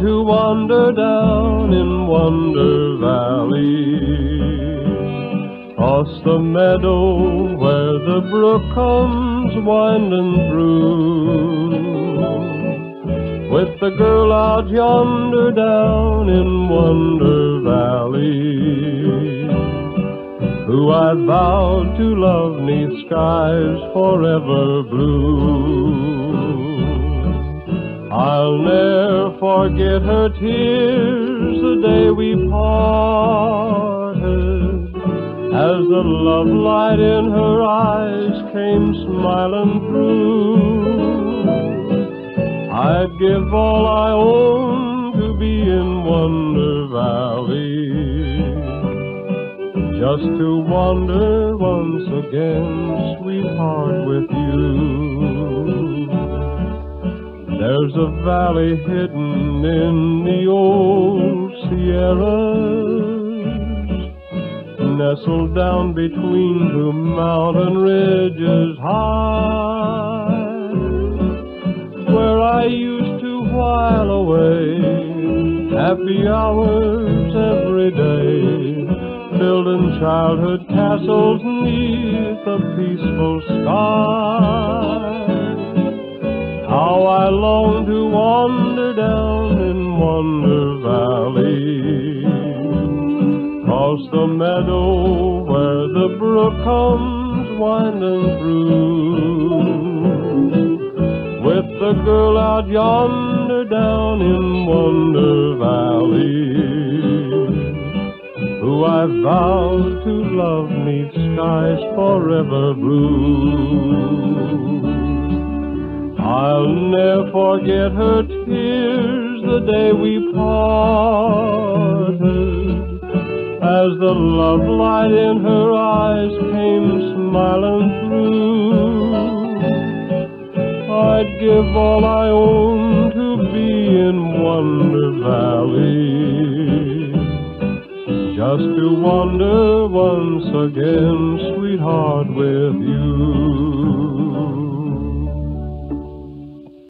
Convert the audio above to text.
to wander down in Wonder Valley. Cross the meadow where the brook comes winding through. With the girl out yonder down in Wonder Valley. Who I vowed to love neath skies forever blue. I'll ne'er forget her tears the day we parted as the love light in her eyes came smiling through. I'd give all I own to be in Wonder Valley, just to wander once again, sweetheart, with you. There's a valley hidden in the old Sierras nestled down between two mountain ridges high, where I used to while away happy hours every day, building childhood castles neath a peaceful sky. Down in Wonder Valley. Across the meadow where the brook comes winding through, with the girl out yonder down in Wonder Valley, who I vowed to love neath skies forever blue. I'll never forget her tears the day we parted as the love light in her eyes came smiling through. I'd give all I own to be in Wonder Valley, just to wander once again, sweetheart, with you.